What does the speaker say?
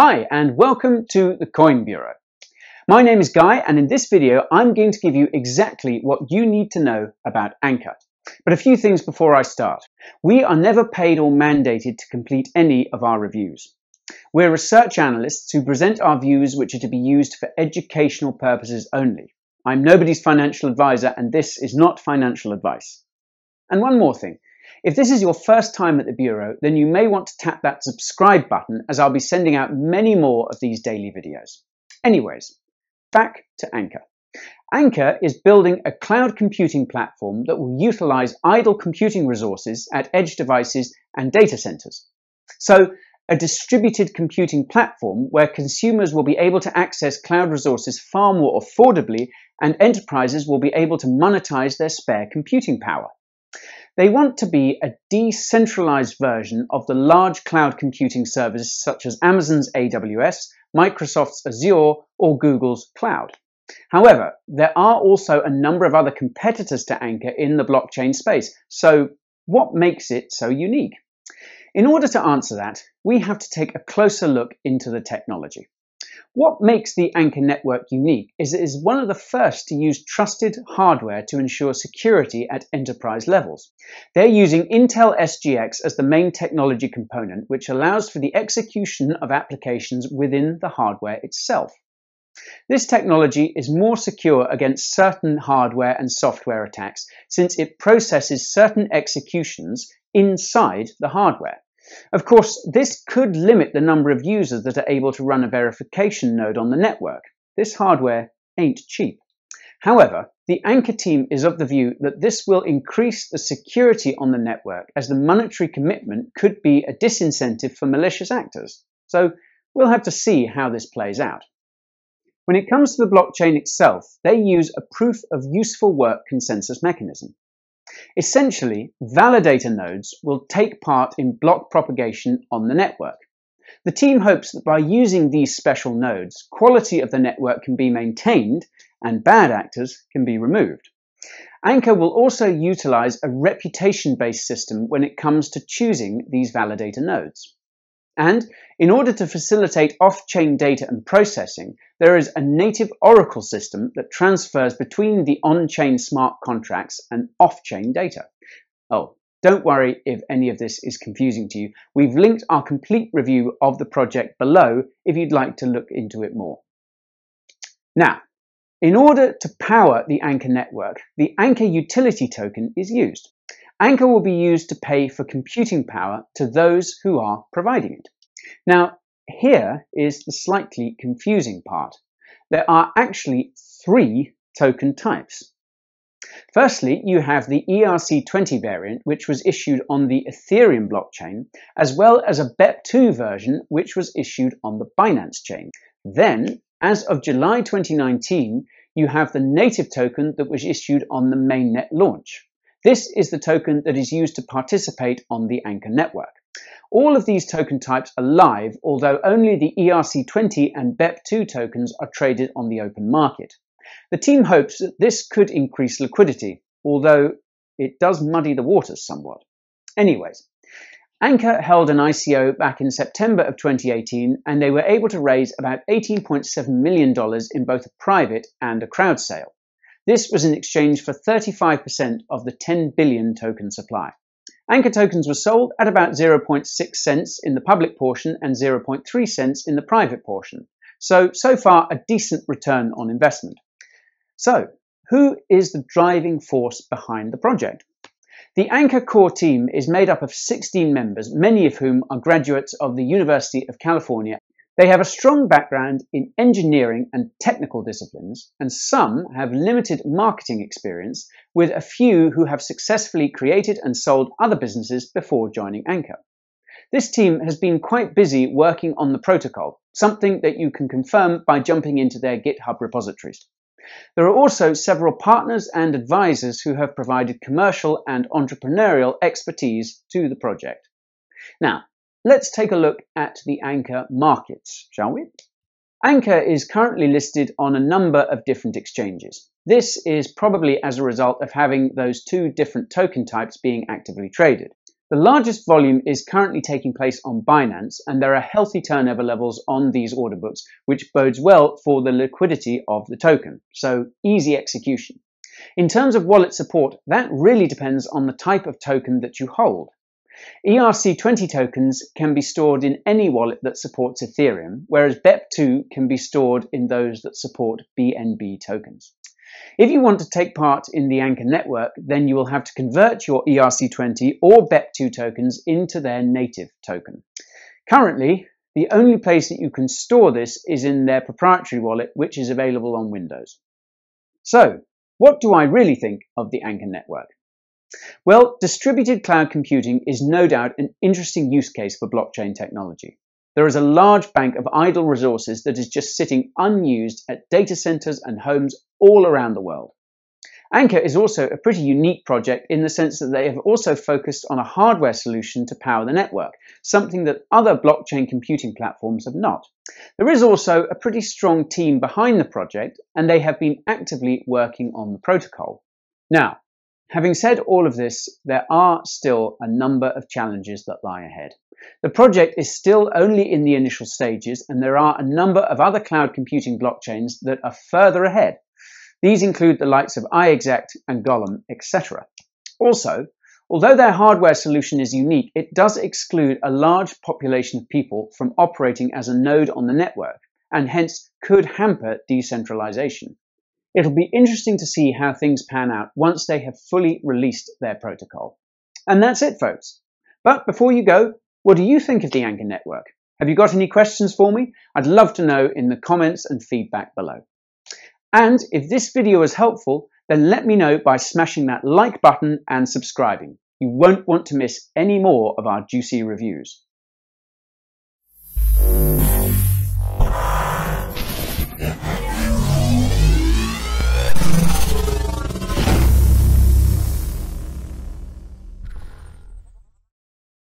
Hi and welcome to the Coin Bureau. My name is Guy and in this video I'm going to give you exactly what you need to know about Ankr. But a few things before I start. We are never paid or mandated to complete any of our reviews. We're research analysts who present our views which are to be used for educational purposes only. I'm nobody's financial advisor and this is not financial advice. And one more thing. If this is your first time at the Bureau, then you may want to tap that subscribe button as I'll be sending out many more of these daily videos. Anyways, back to Ankr. Ankr is building a cloud computing platform that will utilize idle computing resources at edge devices and data centers. So, a distributed computing platform where consumers will be able to access cloud resources far more affordably and enterprises will be able to monetize their spare computing power. They want to be a decentralized version of the large cloud computing services such as Amazon's AWS, Microsoft's Azure, or Google's Cloud. However, there are also a number of other competitors to Ankr in the blockchain space. So, what makes it so unique? In order to answer that, we have to take a closer look into the technology. What makes the Ankr network unique is it is one of the first to use trusted hardware to ensure security at enterprise levels. They're using Intel SGX as the main technology component, which allows for the execution of applications within the hardware itself. This technology is more secure against certain hardware and software attacks since it processes certain executions inside the hardware. Of course, this could limit the number of users that are able to run a verification node on the network. This hardware ain't cheap. However, the Ankr team is of the view that this will increase the security on the network as the monetary commitment could be a disincentive for malicious actors. So we'll have to see how this plays out. When it comes to the blockchain itself, they use a proof of useful work consensus mechanism. Essentially, validator nodes will take part in block propagation on the network. The team hopes that by using these special nodes, quality of the network can be maintained and bad actors can be removed. Ankr will also utilize a reputation-based system when it comes to choosing these validator nodes. And in order to facilitate off-chain data and processing, there is a native Oracle system that transfers between the on-chain smart contracts and off-chain data. Oh, don't worry if any of this is confusing to you. We've linked our complete review of the project below if you'd like to look into it more. Now, in order to power the Ankr network, the Ankr utility token is used. Ankr will be used to pay for computing power to those who are providing it. Now, here is the slightly confusing part. There are actually three token types. Firstly, you have the ERC20 variant, which was issued on the Ethereum blockchain, as well as a BEP2 version, which was issued on the Binance chain. Then, as of July 2019, you have the native token that was issued on the mainnet launch. This is the token that is used to participate on the Ankr network. All of these token types are live, although only the ERC20 and BEP2 tokens are traded on the open market. The team hopes that this could increase liquidity, although it does muddy the waters somewhat. Anyways, Ankr held an ICO back in September of 2018 and they were able to raise about $18.7 million in both a private and a crowd sale. This was in exchange for 35% of the 10 billion token supply. Ankr tokens were sold at about 0.6 cents in the public portion and 0.3 cents in the private portion. So, so far, a decent return on investment. So, who is the driving force behind the project? The Ankr core team is made up of 16 members, many of whom are graduates of the University of California they have a strong background in engineering and technical disciplines, and some have limited marketing experience, with a few who have successfully created and sold other businesses before joining Ankr. This team has been quite busy working on the protocol, something that you can confirm by jumping into their GitHub repositories. There are also several partners and advisors who have provided commercial and entrepreneurial expertise to the project. Now, Let's take a look at the Ankr markets, shall we? Ankr is currently listed on a number of different exchanges. This is probably as a result of having those two different token types being actively traded. The largest volume is currently taking place on Binance, and there are healthy turnover levels on these order books, which bodes well for the liquidity of the token. So, easy execution. In terms of wallet support, that really depends on the type of token that you hold. ERC20 tokens can be stored in any wallet that supports Ethereum, whereas BEP2 can be stored in those that support BNB tokens. If you want to take part in the Ankr network, then you will have to convert your ERC20 or BEP2 tokens into their native token. Currently, the only place that you can store this is in their proprietary wallet, which is available on Windows. So, what do I really think of the Ankr network? Well, distributed cloud computing is no doubt an interesting use case for blockchain technology. There is a large bank of idle resources that is just sitting unused at data centers and homes all around the world. Ankr is also a pretty unique project in the sense that they have also focused on a hardware solution to power the network, something that other blockchain computing platforms have not. There is also a pretty strong team behind the project, and they have been actively working on the protocol. Now, having said all of this, there are still a number of challenges that lie ahead. The project is still only in the initial stages, and there are a number of other cloud computing blockchains that are further ahead. These include the likes of iExec and Golem, etc. Also, although their hardware solution is unique, it does exclude a large population of people from operating as a node on the network, and hence could hamper decentralization. It'll be interesting to see how things pan out once they have fully released their protocol. And that's it, folks. But before you go, what do you think of the Ankr Network? Have you got any questions for me? I'd love to know in the comments and feedback below. And if this video was helpful, then let me know by smashing that like button and subscribing. You won't want to miss any more of our juicy reviews.